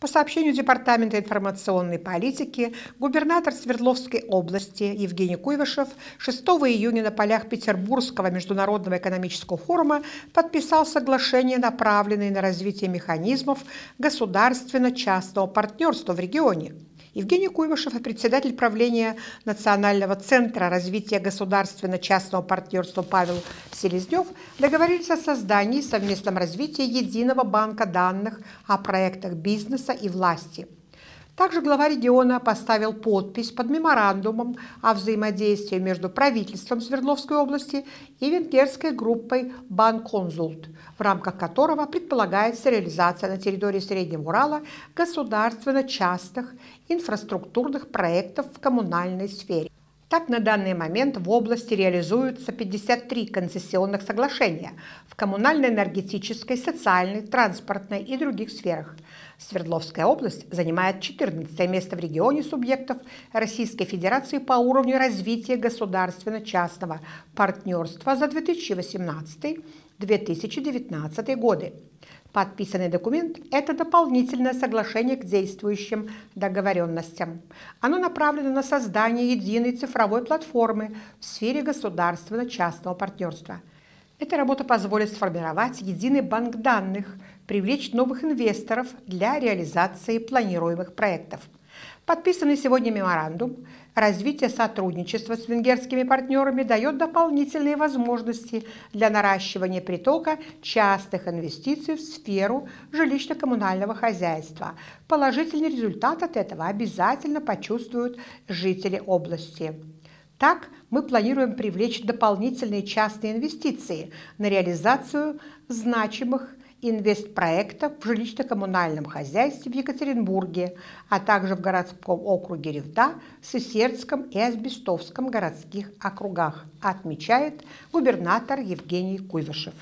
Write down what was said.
По сообщению Департамента информационной политики, губернатор Свердловской области Евгений Куйвышев 6 июня на полях Петербургского международного экономического форума подписал соглашение, направленное на развитие механизмов государственно-частного партнерства в регионе. Евгений Куйвышев, председатель правления Национального центра развития государственно-частного партнерства Павел Селезнев договорились о создании и совместном развитии единого банка данных о проектах бизнеса и власти – также глава региона поставил подпись под меморандумом о взаимодействии между правительством Свердловской области и венгерской группой «Банконсульт», в рамках которого предполагается реализация на территории Среднего Урала государственно-частных инфраструктурных проектов в коммунальной сфере. Так, на данный момент в области реализуются 53 концессионных соглашения в коммунальной, энергетической социальной, транспортной и других сферах. Свердловская область занимает 14 место в регионе субъектов Российской Федерации по уровню развития государственно-частного партнерства за 2018-2019 годы. Подписанный документ – это дополнительное соглашение к действующим договоренностям. Оно направлено на создание единой цифровой платформы в сфере государственно-частного партнерства. Эта работа позволит сформировать единый банк данных, привлечь новых инвесторов для реализации планируемых проектов – Подписанный сегодня меморандум развития сотрудничества с венгерскими партнерами дает дополнительные возможности для наращивания притока частых инвестиций в сферу жилищно-коммунального хозяйства. Положительный результат от этого обязательно почувствуют жители области. Так, мы планируем привлечь дополнительные частные инвестиции на реализацию значимых инвестпроектов в жилищно-коммунальном хозяйстве в Екатеринбурге, а также в городском округе Ревда, Сысердском и Асбестовском городских округах, отмечает губернатор Евгений Куйвышев.